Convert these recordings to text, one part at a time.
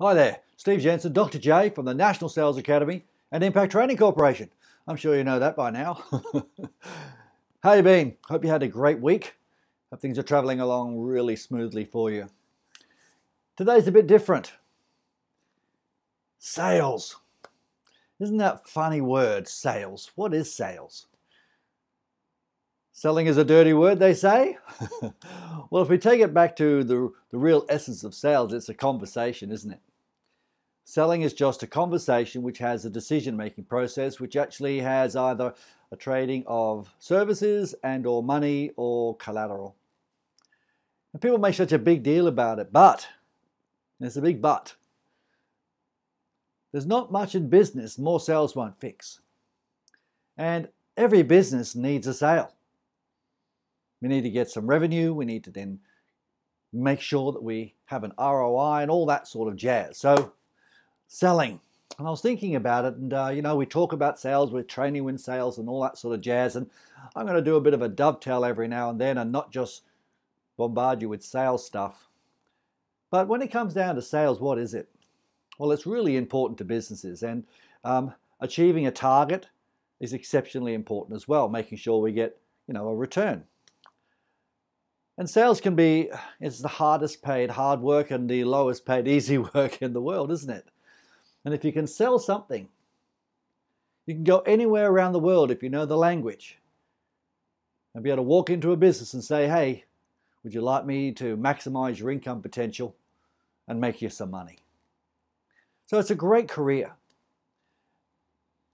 Hi there, Steve Jensen, Dr. J from the National Sales Academy and Impact Training Corporation. I'm sure you know that by now. How you been? Hope you had a great week. Hope things are traveling along really smoothly for you. Today's a bit different. Sales. Isn't that funny word, sales? What is sales? Selling is a dirty word, they say. well, if we take it back to the, the real essence of sales, it's a conversation, isn't it? Selling is just a conversation which has a decision making process, which actually has either a trading of services and or money or collateral. And people make such a big deal about it, but there's a big but. There's not much in business more sales won't fix. And every business needs a sale. We need to get some revenue, we need to then make sure that we have an ROI and all that sort of jazz. So selling. And I was thinking about it, and uh, you know, we talk about sales, we're training win sales and all that sort of jazz. And I'm going to do a bit of a dovetail every now and then and not just bombard you with sales stuff. But when it comes down to sales, what is it? Well, it's really important to businesses, and um, achieving a target is exceptionally important as well, making sure we get you know a return. And sales can be it's the hardest paid hard work and the lowest paid easy work in the world, isn't it? And if you can sell something, you can go anywhere around the world if you know the language and be able to walk into a business and say, hey, would you like me to maximize your income potential and make you some money? So it's a great career.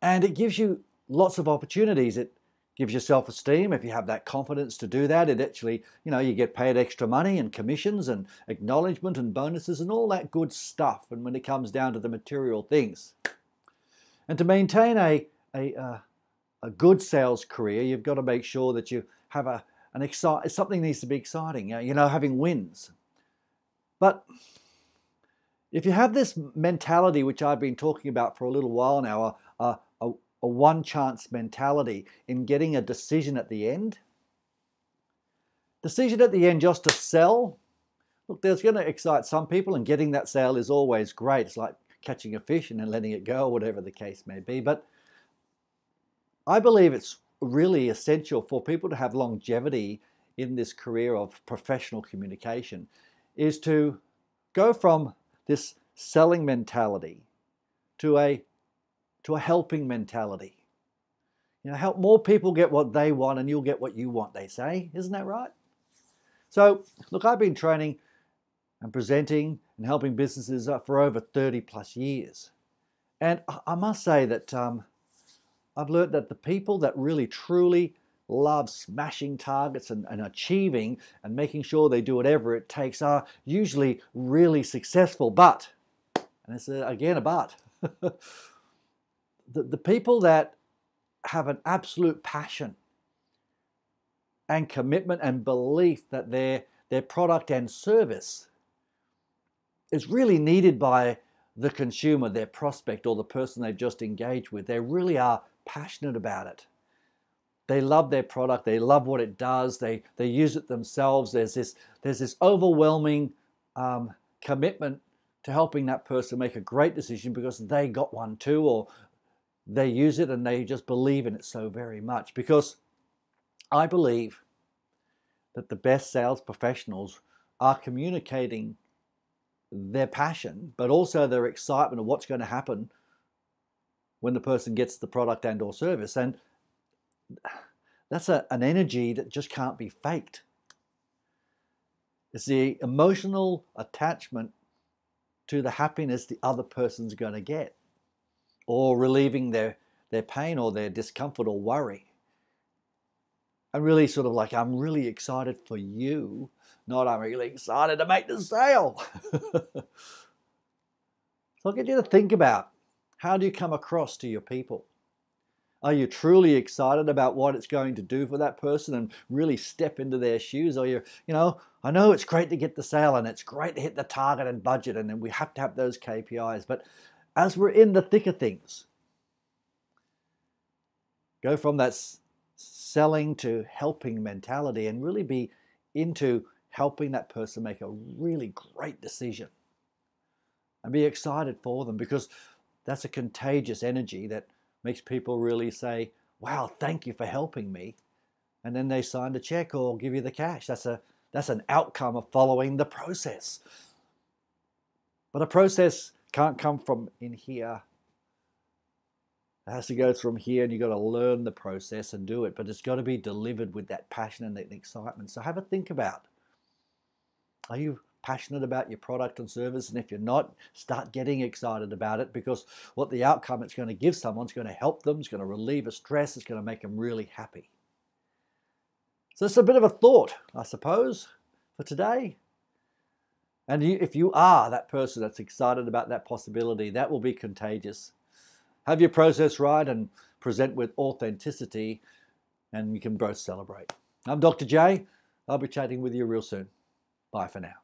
And it gives you lots of opportunities. It gives you self-esteem if you have that confidence to do that. It actually you know you get paid extra money and commissions and acknowledgement and bonuses and all that good stuff and when it comes down to the material things. And to maintain a a, uh, a good sales career you've got to make sure that you have a an excite something needs to be exciting you know having wins. But if you have this mentality which i've been talking about for a little while now a, one chance mentality in getting a decision at the end. Decision at the end just to sell. Look, there's going to excite some people, and getting that sale is always great. It's like catching a fish and then letting it go, whatever the case may be. But I believe it's really essential for people to have longevity in this career of professional communication is to go from this selling mentality to a to a helping mentality. You know, help more people get what they want and you'll get what you want, they say. Isn't that right? So, look, I've been training and presenting and helping businesses uh, for over 30 plus years. And I must say that um, I've learned that the people that really truly love smashing targets and, and, achieving and making sure they do whatever it takes are usually really successful. But, and it's again a but, the, the people that have an absolute passion and commitment and belief that their, their product and service is really needed by the consumer, their prospect, or the person they've just engaged with. They really are passionate about it. They love their product, they love what it does, they, they use it themselves. There's this, there's this overwhelming um, commitment to helping that person make a great decision because they got one too, or they use it and they just believe in it so very much because I believe that the best sales professionals are communicating their passion, but also their excitement of what's going to happen when the person gets the product and or service. And that's a, an energy that just can't be faked. It's the emotional attachment to the happiness the other person's going to get or relieving their, their pain or their discomfort or worry. I'm really sort of like, I'm really excited for you, not I'm really excited to make the sale. so I'll get you to think about how do you come across to your people? Are you truly excited about what it's going to do for that person and really step into their shoes? Or you, you know, I know it's great to get the sale and it's great to hit the target and budget and then we have to have those KPIs, but as we're in the thick of things. Go from that selling to helping mentality and really be into helping that person make a really great decision. and be excited for them because that's a contagious energy that makes people really say, wow, thank you for helping me. And then they sign the check or give you the cash. That's a that's an outcome of following the process. But a process can't come from in here. It has to go from here, and you've got to learn the process and do it. But it's got to be delivered with that passion and that excitement. So have a think about are you passionate about your product and service? And if you're not, start getting excited about it because what the outcome it's going to give someone is going to help them, it's going to relieve a stress, it's going to make them really happy. So it's a bit of a thought, I suppose, for today. And you, if you are that person that's excited about that possibility, that will be contagious. Have your process right and present with authenticity, and you can both celebrate. I'm Dr. J. I'll be chatting with you real soon. Bye for now.